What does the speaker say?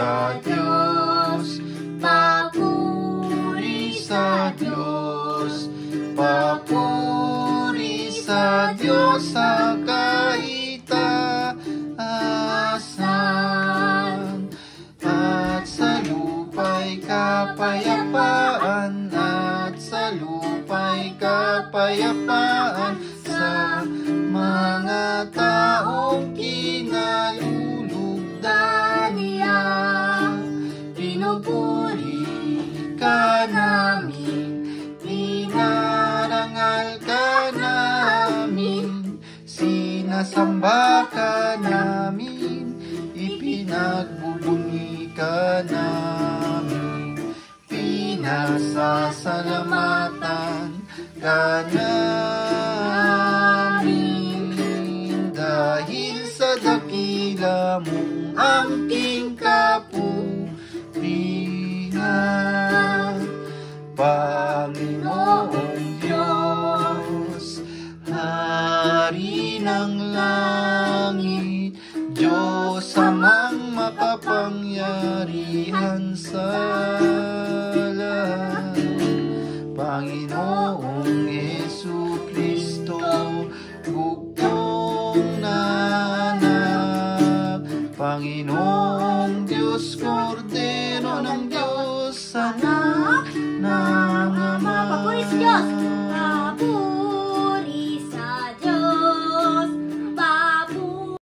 sa Diyos, papuri sa Diyos, papuri sa Diyos sa kaitaasan. At sa lupa'y kapayapaan, at sa lupa'y kapayapaan sa sinasamba ka namin, ipinagbubunyi ka namin, pinasasalamatan ka namin, dahil sa dakila mong angking kapurihan. Panginoong Diyos, Hari ng langit, Diyos amang makapangyarihan sa lahat. Panginoong Yesu Kristo, bugtong na anak, Panginoong Diyos ko,